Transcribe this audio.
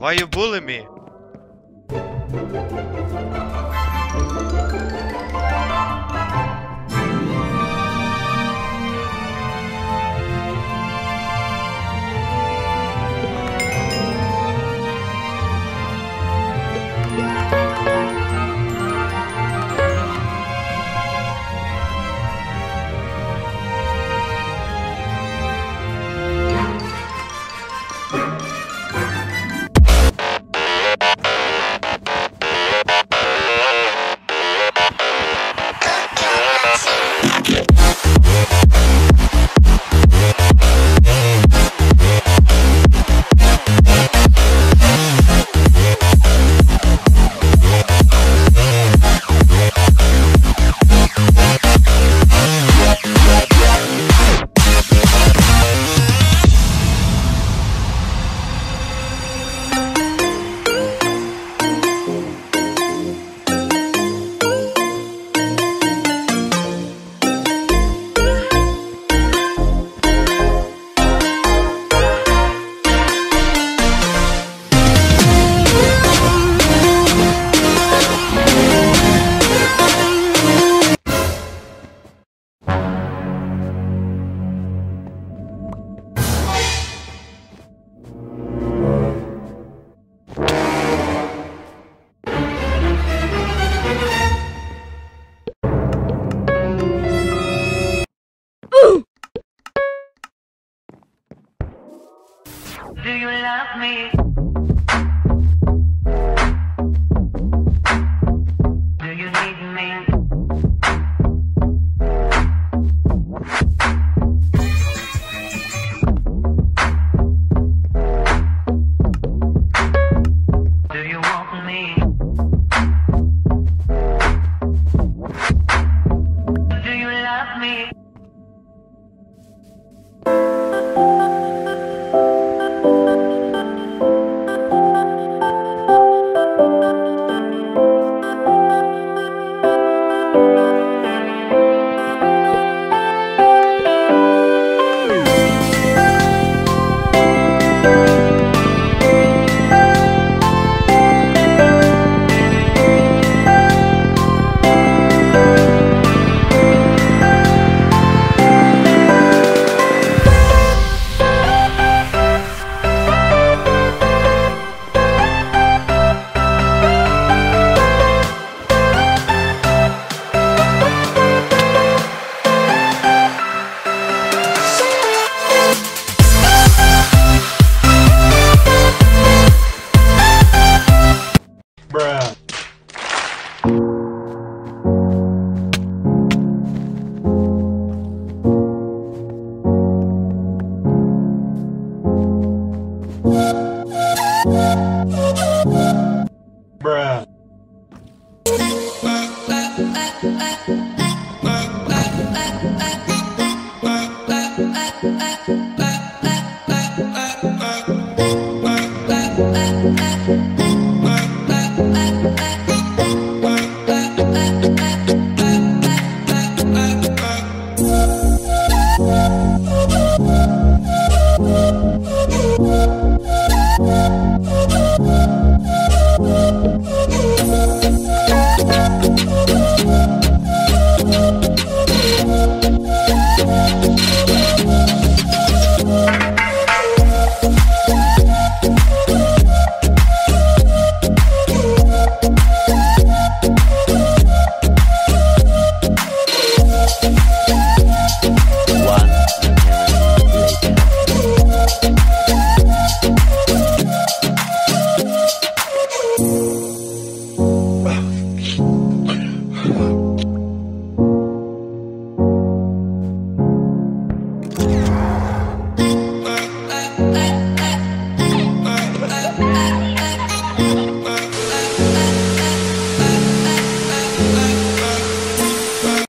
Why you bully me? Do you love me? Bruh.